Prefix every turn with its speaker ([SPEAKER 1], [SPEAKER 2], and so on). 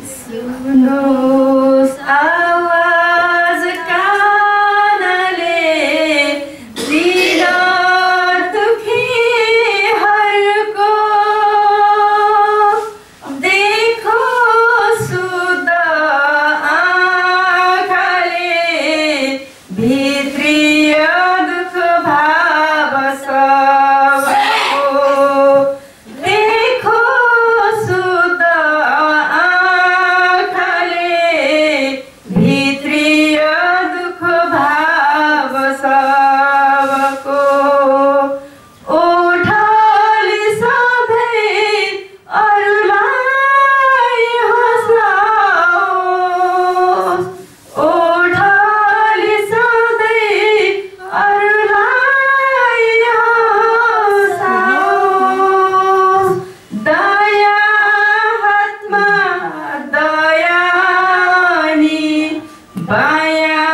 [SPEAKER 1] Suno yeah